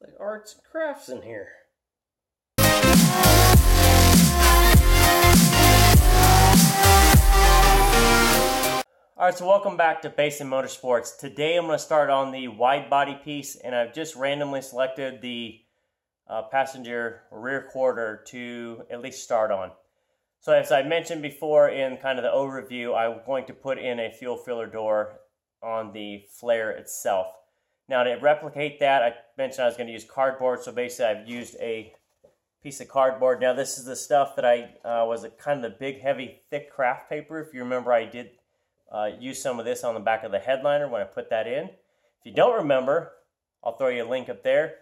like arts and crafts in here. Alright, so welcome back to Basin Motorsports. Today I'm going to start on the wide body piece and I've just randomly selected the uh, passenger rear quarter to at least start on. So as I mentioned before in kind of the overview, I'm going to put in a fuel filler door on the flare itself. Now to replicate that, I mentioned I was going to use cardboard, so basically I've used a piece of cardboard. Now this is the stuff that I uh, was a kind of the big, heavy, thick craft paper. If you remember, I did uh, use some of this on the back of the headliner when I put that in. If you don't remember, I'll throw you a link up there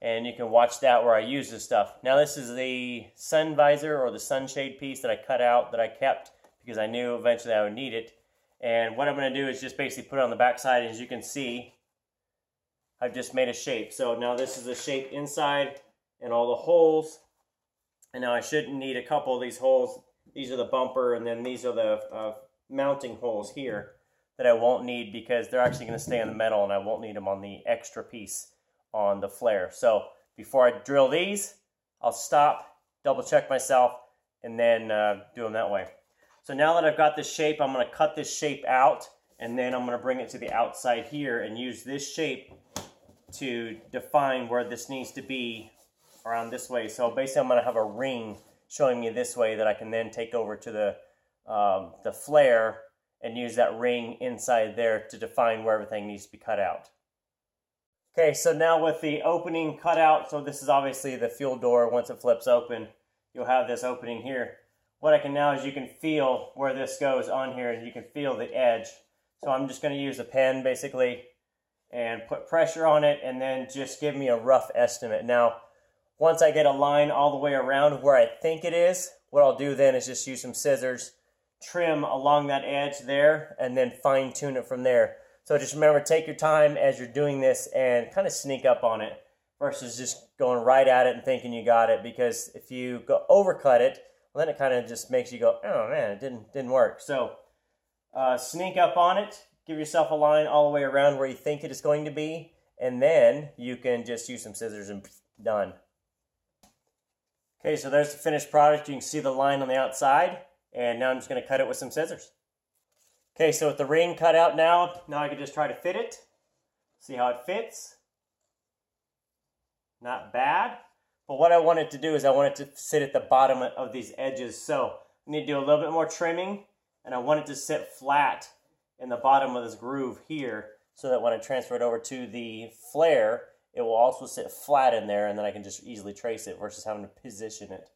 and you can watch that where I use this stuff. Now this is the sun visor or the sunshade piece that I cut out that I kept because I knew eventually I would need it. And what I'm going to do is just basically put it on the back side. As you can see, I've just made a shape. So now this is the shape inside and all the holes. And now I shouldn't need a couple of these holes. These are the bumper and then these are the uh, mounting holes here that I won't need because they're actually going to stay in the metal and I won't need them on the extra piece on the flare. So before I drill these, I'll stop, double check myself, and then uh, do them that way. So now that I've got this shape, I'm going to cut this shape out, and then I'm going to bring it to the outside here and use this shape to define where this needs to be around this way. So basically I'm going to have a ring showing me this way that I can then take over to the, um, the flare and use that ring inside there to define where everything needs to be cut out. Okay, so now with the opening cut out, so this is obviously the fuel door. Once it flips open, you'll have this opening here. What I can now is you can feel where this goes on here and you can feel the edge. So I'm just going to use a pen basically and put pressure on it and then just give me a rough estimate. Now, once I get a line all the way around where I think it is, what I'll do then is just use some scissors, trim along that edge there, and then fine tune it from there. So just remember, take your time as you're doing this and kind of sneak up on it versus just going right at it and thinking you got it. Because if you go overcut it, then it kind of just makes you go, oh man, it didn't didn't work. So uh, sneak up on it, give yourself a line all the way around where you think it is going to be, and then you can just use some scissors and done. Okay, so there's the finished product. You can see the line on the outside, and now I'm just going to cut it with some scissors. Okay, so with the ring cut out now, now I can just try to fit it. See how it fits. Not bad. But what I wanted to do is I wanted to sit at the bottom of these edges. So I need to do a little bit more trimming and I want it to sit flat in the bottom of this groove here so that when I transfer it over to the flare, it will also sit flat in there and then I can just easily trace it versus having to position it.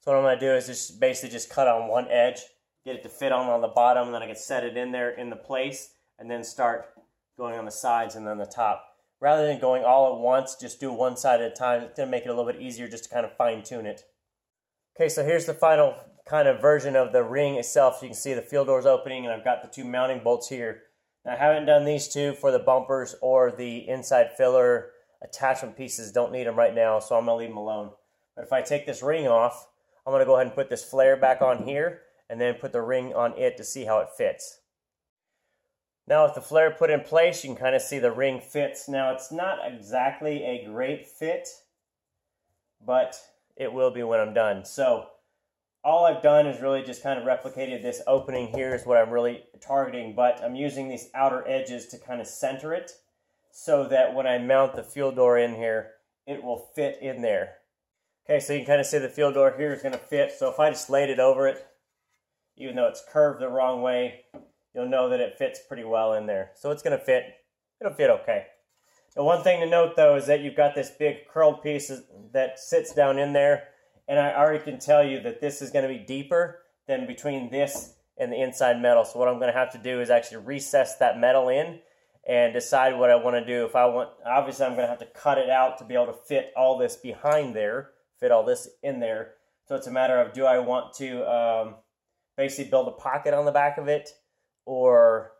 So what I'm going to do is just basically just cut on one edge get it to fit on on the bottom, then I can set it in there in the place, and then start going on the sides and then the top. Rather than going all at once, just do one side at a time. It's to make it a little bit easier just to kind of fine tune it. Okay, so here's the final kind of version of the ring itself. So you can see the fuel doors opening, and I've got the two mounting bolts here. I haven't done these two for the bumpers or the inside filler attachment pieces. Don't need them right now, so I'm to leave them alone. But if I take this ring off, I'm going to go ahead and put this flare back on here and then put the ring on it to see how it fits. Now with the flare put in place, you can kind of see the ring fits. Now it's not exactly a great fit, but it will be when I'm done. So all I've done is really just kind of replicated this opening here is what I'm really targeting, but I'm using these outer edges to kind of center it so that when I mount the fuel door in here, it will fit in there. Okay, so you can kind of see the fuel door here is going to fit. So if I just laid it over it, even though it's curved the wrong way, you'll know that it fits pretty well in there. So it's going to fit, it'll fit okay. The one thing to note though is that you've got this big curled piece that sits down in there, and I already can tell you that this is going to be deeper than between this and the inside metal. So what I'm going to have to do is actually recess that metal in and decide what I want to do. If I want, obviously I'm going to have to cut it out to be able to fit all this behind there, fit all this in there. So it's a matter of do I want to um, basically build a pocket on the back of it or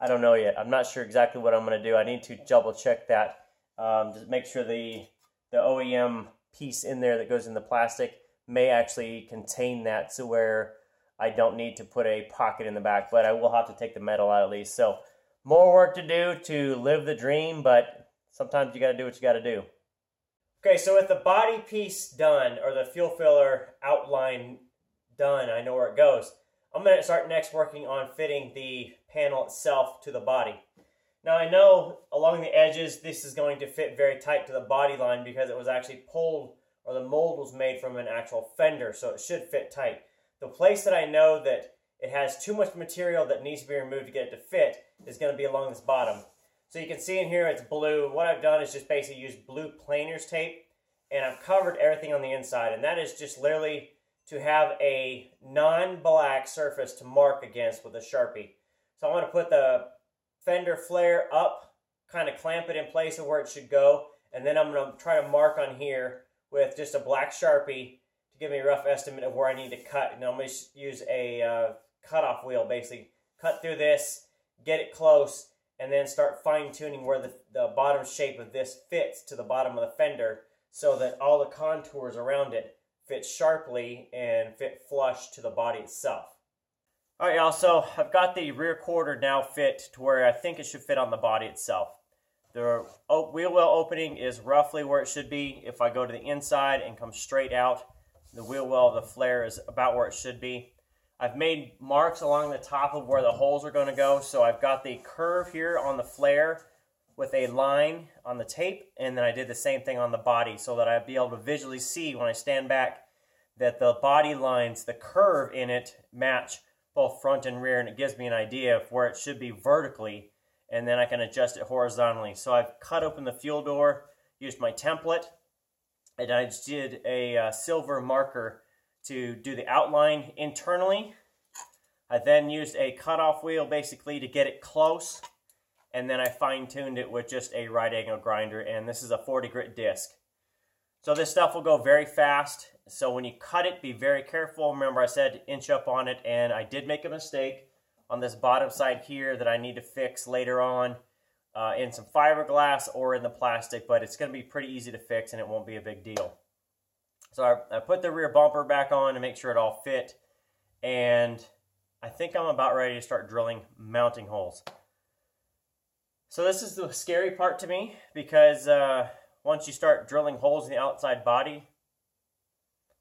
I don't know yet. I'm not sure exactly what I'm going to do. I need to double check that. Um, just make sure the the OEM piece in there that goes in the plastic may actually contain that to where I don't need to put a pocket in the back, but I will have to take the metal out at least. So more work to do to live the dream, but sometimes you got to do what you got to do. Okay, so with the body piece done, or the fuel filler outline done, I know where it goes. I'm going to start next working on fitting the panel itself to the body. Now I know along the edges this is going to fit very tight to the body line because it was actually pulled or the mold was made from an actual fender so it should fit tight. The place that I know that it has too much material that needs to be removed to get it to fit is going to be along this bottom. So you can see in here it's blue. What I've done is just basically used blue painters tape and I've covered everything on the inside and that is just literally to have a non-black surface to mark against with a Sharpie. So I want to put the fender flare up, kind of clamp it in place of where it should go, and then I'm going to try to mark on here with just a black Sharpie to give me a rough estimate of where I need to cut. And I'm going to use a uh, cutoff wheel, basically. Cut through this, get it close, and then start fine tuning where the, the bottom shape of this fits to the bottom of the fender so that all the contours around it fit sharply and fit flush to the body itself. All right, y'all, so I've got the rear quarter now fit to where I think it should fit on the body itself. The wheel well opening is roughly where it should be. If I go to the inside and come straight out, the wheel well of the flare is about where it should be. I've made marks along the top of where the holes are going to go, so I've got the curve here on the flare with a line on the tape, and then I did the same thing on the body so that I'd be able to visually see when I stand back that the body lines, the curve in it, match both front and rear, and it gives me an idea of where it should be vertically, and then I can adjust it horizontally. So I've cut open the fuel door, used my template, and I did a uh, silver marker to do the outline internally. I then used a cutoff wheel basically to get it close and then I fine-tuned it with just a right angle grinder and this is a 40 grit disc. So this stuff will go very fast. So when you cut it, be very careful. Remember I said inch up on it and I did make a mistake on this bottom side here that I need to fix later on uh, in some fiberglass or in the plastic, but it's going to be pretty easy to fix and it won't be a big deal. So I, I put the rear bumper back on to make sure it all fit and I think I'm about ready to start drilling mounting holes. So this is the scary part to me because uh, once you start drilling holes in the outside body,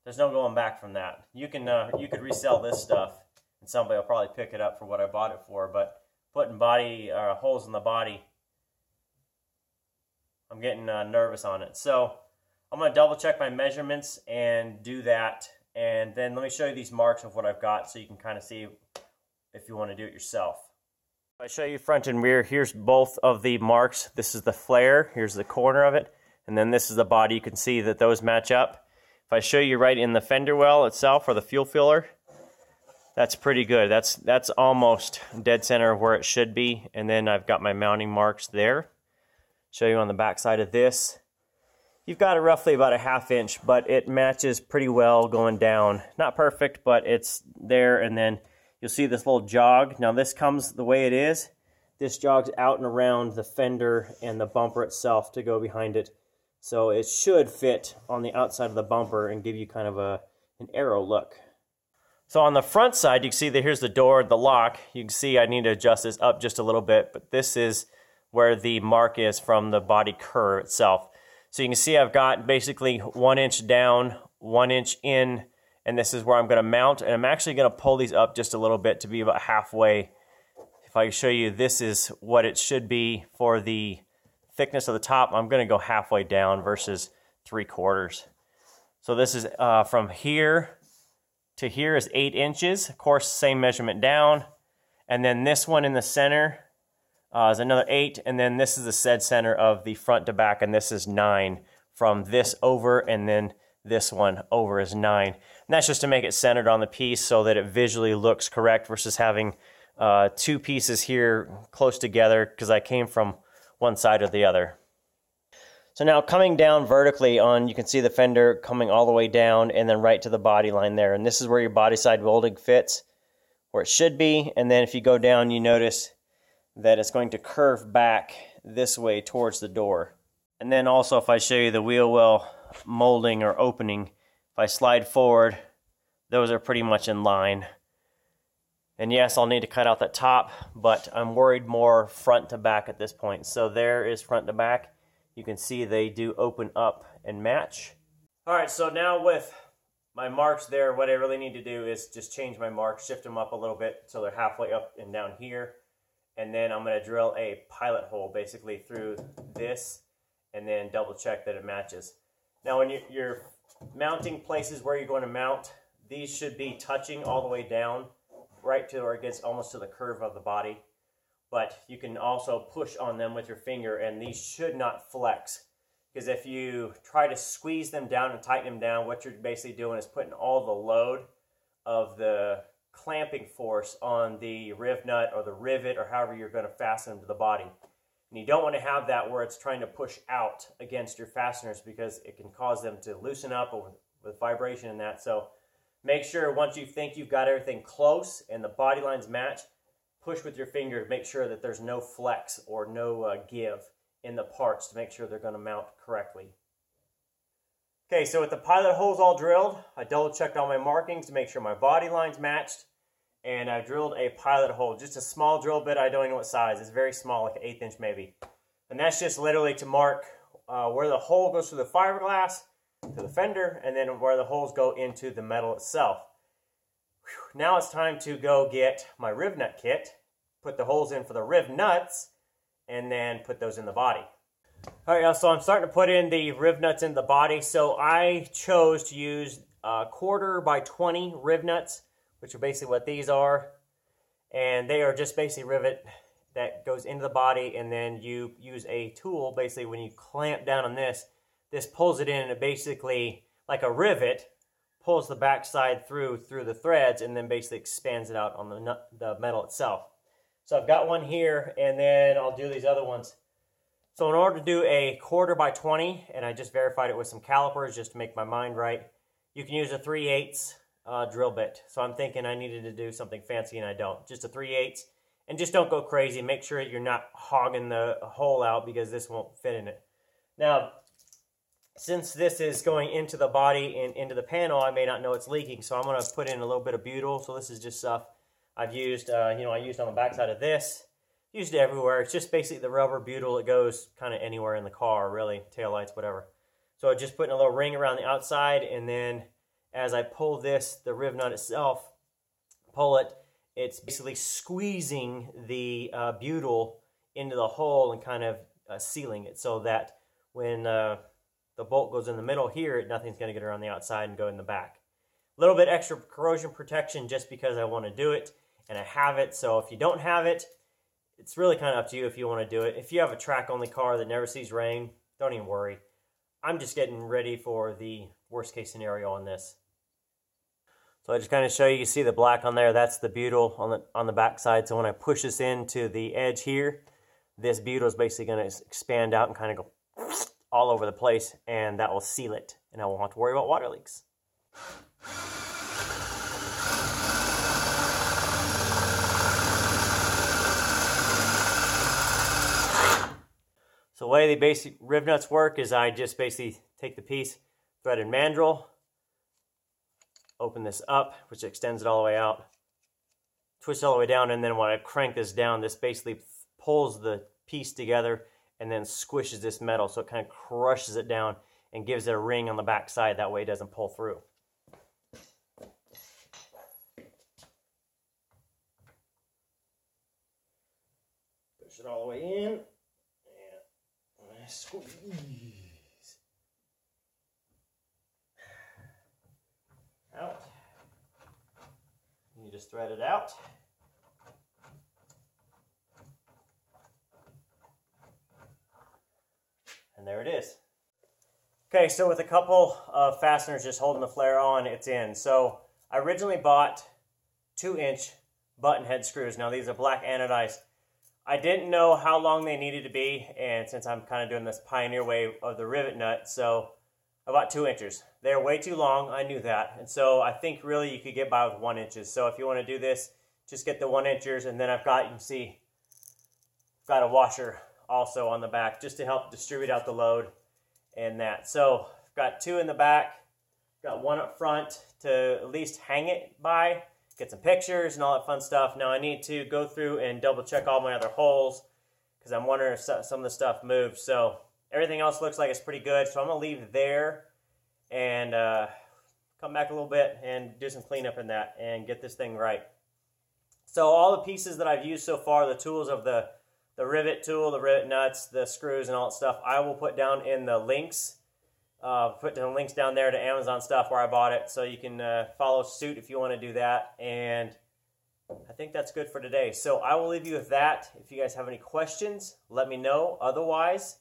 there's no going back from that. You can uh, you could resell this stuff, and somebody will probably pick it up for what I bought it for. But putting body uh, holes in the body, I'm getting uh, nervous on it. So I'm gonna double check my measurements and do that, and then let me show you these marks of what I've got, so you can kind of see if you want to do it yourself. I show you front and rear, here's both of the marks. This is the flare, here's the corner of it, and then this is the body. You can see that those match up. If I show you right in the fender well itself or the fuel filler, that's pretty good. That's that's almost dead center of where it should be. And then I've got my mounting marks there. Show you on the back side of this. You've got it roughly about a half inch, but it matches pretty well going down. Not perfect, but it's there. And then You'll see this little jog. Now this comes the way it is. This jogs out and around the fender and the bumper itself to go behind it. So it should fit on the outside of the bumper and give you kind of a an aero look. So on the front side, you can see that here's the door, the lock. You can see I need to adjust this up just a little bit, but this is where the mark is from the body curve itself. So you can see I've got basically one inch down, one inch in, and this is where I'm going to mount and I'm actually going to pull these up just a little bit to be about halfway if I show you this is what it should be for the thickness of the top I'm going to go halfway down versus three quarters. So this is uh, from here to here is eight inches. Of course same measurement down. And then this one in the center uh, is another eight. And then this is the said center of the front to back and this is nine. From this over and then this one over is 9. And that's just to make it centered on the piece so that it visually looks correct versus having uh, two pieces here close together because I came from one side or the other. So now coming down vertically on, you can see the fender coming all the way down and then right to the body line there. And this is where your body side molding fits, where it should be. And then if you go down, you notice that it's going to curve back this way towards the door. And then also if I show you the wheel well molding or opening, if I slide forward, those are pretty much in line. And yes, I'll need to cut out that top, but I'm worried more front to back at this point. So there is front to back. you can see they do open up and match. All right, so now with my marks there, what I really need to do is just change my marks, shift them up a little bit so they're halfway up and down here. And then I'm gonna drill a pilot hole basically through this and then double check that it matches. Now when you're mounting places where you're going to mount, these should be touching all the way down right to or against almost to the curve of the body. But you can also push on them with your finger and these should not flex. Because if you try to squeeze them down and tighten them down, what you're basically doing is putting all the load of the clamping force on the riv nut or the rivet or however you're going to fasten them to the body. And you don't want to have that where it's trying to push out against your fasteners because it can cause them to loosen up with, with vibration and that. So make sure once you think you've got everything close and the body lines match, push with your finger to make sure that there's no flex or no uh, give in the parts to make sure they're going to mount correctly. Okay, so with the pilot holes all drilled, I double checked all my markings to make sure my body lines matched, and I drilled a pilot hole, just a small drill bit, I don't even know what size, it's very small, like an eighth inch maybe. And that's just literally to mark uh, where the hole goes through the fiberglass to the fender, and then where the holes go into the metal itself. Whew. Now it's time to go get my riv nut kit, put the holes in for the riv nuts, and then put those in the body. All right, so I'm starting to put in the riv nuts in the body. So I chose to use a quarter by 20 riv nuts, which are basically what these are. And they are just basically rivet that goes into the body and then you use a tool, basically when you clamp down on this, this pulls it in and it basically, like a rivet, pulls the backside through through the threads and then basically expands it out on the, nut, the metal itself. So I've got one here, and then I'll do these other ones. So in order to do a quarter by 20, and I just verified it with some calipers just to make my mind right, you can use a 3 8 uh, drill bit. So I'm thinking I needed to do something fancy, and I don't. Just a 3 8 and just don't go crazy. Make sure you're not hogging the hole out because this won't fit in it. Now, since this is going into the body and into the panel, I may not know it's leaking, so I'm going to put in a little bit of butyl. So this is just stuff I've used, uh, you know, I used on the backside of this. Used it everywhere. It's just basically the rubber butyl. It goes kind of anywhere in the car, really, taillights, whatever. So just putting a little ring around the outside, and then as I pull this, the riv nut itself, pull it, it's basically squeezing the uh, butyl into the hole and kind of uh, sealing it so that when uh, the bolt goes in the middle here, nothing's going to get around the outside and go in the back. A little bit extra corrosion protection just because I want to do it and I have it. So if you don't have it, it's really kind of up to you if you want to do it. If you have a track only car that never sees rain, don't even worry. I'm just getting ready for the worst case scenario on this. So I just kind of show you, you see the black on there, that's the butyl on the, on the back side. So when I push this into the edge here, this butyl is basically going to expand out and kind of go all over the place and that will seal it and I won't have to worry about water leaks. So the way the basic riv nuts work is I just basically take the piece, threaded mandrel, open this up, which extends it all the way out, twist all the way down, and then when I crank this down, this basically pulls the piece together and then squishes this metal, so it kind of crushes it down and gives it a ring on the back side. That way it doesn't pull through. Push it all the way in And squeeze. Out. You just thread it out. And there it is. Okay, so with a couple of fasteners just holding the flare on, it's in. So I originally bought two inch button head screws. Now these are black anodized I didn't know how long they needed to be, and since I'm kind of doing this pioneer way of the rivet nut, so about two inches. They're way too long, I knew that, and so I think really you could get by with one inches. So if you want to do this, just get the one inches, and then I've got, you can see, got a washer also on the back just to help distribute out the load and that. So I've got two in the back, got one up front to at least hang it by, get some pictures and all that fun stuff. Now I need to go through and double check all my other holes because I'm wondering if some of the stuff moved. So everything else looks like it's pretty good. So I'm gonna leave there and uh, come back a little bit and do some cleanup in that and get this thing right. So all the pieces that I've used so far, the tools of the the rivet tool, the rivet nuts, the screws, and all that stuff, I will put down in the links. Uh, put the links down there to Amazon stuff where I bought it, so you can uh, follow suit if you want to do that. And I think that's good for today. So I will leave you with that. If you guys have any questions, let me know. Otherwise,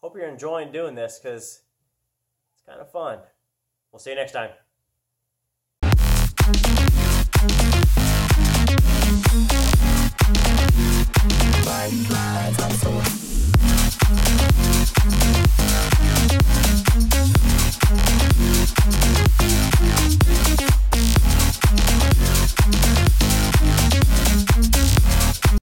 hope you're enjoying doing this because it's kind of fun. We'll see you next time. By my four, I'm gonna.